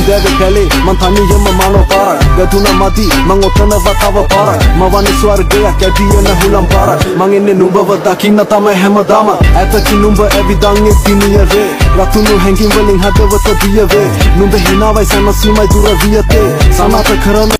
හුන්දෑවේ කැලේ මං තනියම මානෝ පාරක් වැදුන මදි මං ඔතනව තව පාරක් මවන ස්වර්ගයක් ඇතියන හුලම් පාරක් මං එන්නේ නුඹව දකින්න තමයි හැමදාම ඇතකි නුඹ ඇවිදන් එක් දිනියවේ රතුණු හැඟිම් වලින් හදවත දියවේ නුඹ හිනාවයි සැනසීමයි දුර වියතේ සනාත කරන on the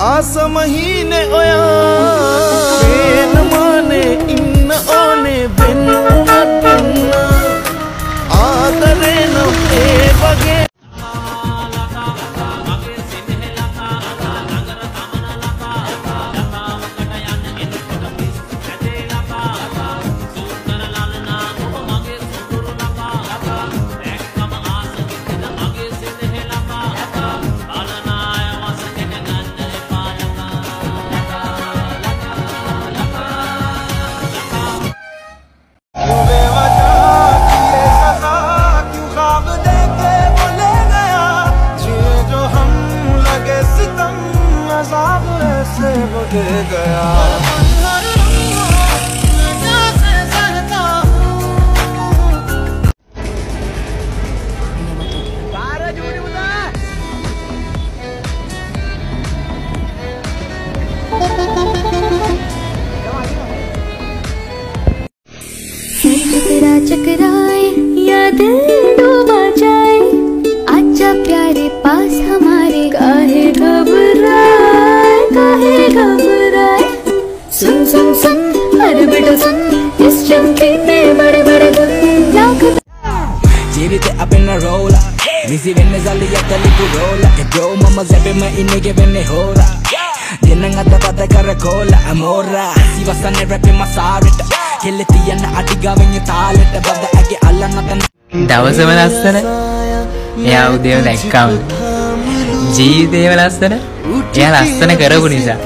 आस महीने ओया। 될 거야. सुन सुन सुन अरे बेटा सुन इस चमके में बड़े बड़े गुल लाख ජීවිත අපෙන්න රෝල විසි වෙන්න සල්ලි ඇතලිපු රෝල එබ්‍රෝ මම සැපෙම ඉන්නගෙ වෙන්නේ හෝර දෙන්න අත පත කර කෝල අමෝරා සිවසන්න රැපෙ මසාරට කෙල්ල තියන්න අටිගාවෙන් තාලෙට බද ඇගේ අල්ලන්න තැන දවසම ලස්සන එයා උදේව දැක්කම ජීවිතේම ලස්සන එයා ලස්සන කරපු නිසා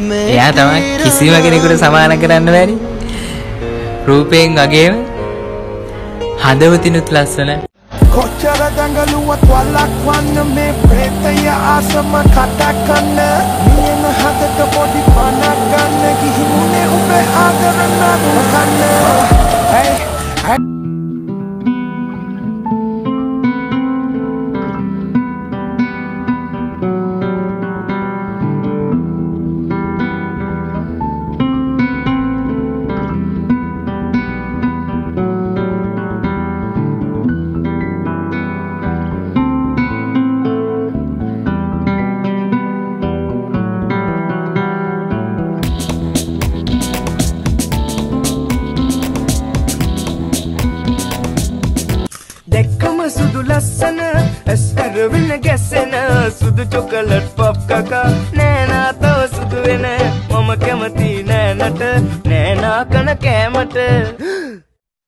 එයා තමයි කිසිම කෙනෙකුට සමාන කරන්න බැරි. රූපයෙන් වගේම හදවතිනුත් ලස්සන. කොච්චර දඟලුවත් වලක් වන්න මේ ප්‍රේතය ආසම කටකන්න මියන හදට පොඩි පනක් ගන්න ගිහිමුණේ උබේ ආදරන්න කන්න. ඇයි? ලස්සන ඇස්ඇරවෙන ගැස්සෙන සුදු චොකලට් පොප් කකා. නෑනා තව සුදු වෙන මම කැමති නෑනට නෑනා කන කෑමට.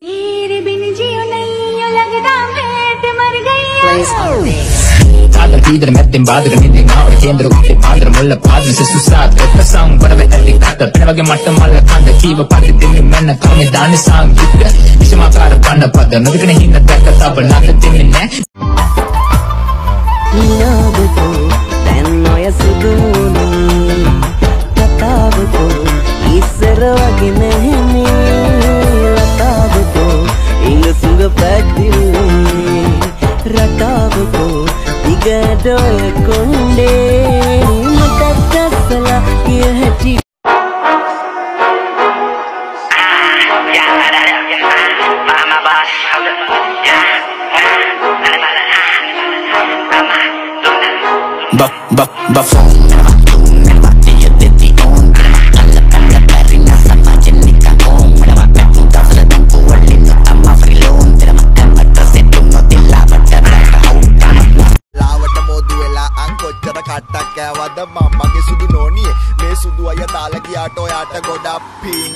ීරබිනිජියලයියොලගදාමට මරගයි. ීදර මැත්තෙන් බාදර මිදෙන් ආවට කේන්දර උත්තේ පාදර මුල්ල පාදන සෙසු සාත් එපසම් වරව ඇති කත පෙනවගේ මට මල්ල කන්ද කීව පරිදි දෙමි මන්න කමේ දාන සංගීත විෂමාකාර පන්න පද නොදකන හින්න දැක්ක තබ නැත දෙන්නේ නෑ. නියාදකෝ දැන් ඔය සුදුනේ කතාවකෝ ඉස්සර වගේ නැහැනේ ලතාවකෝ ඉංග සුඟ පැද්දිල්ලේ රටාවකෝ දිගට ඔය කොණ්ඩේ Buff, buff, buff. කට්ටක් කෑවද මම මගේ සුදු නෝනිය මේ සුදු අය දාලා ගියාට ඔයාට ගොඩක් පිං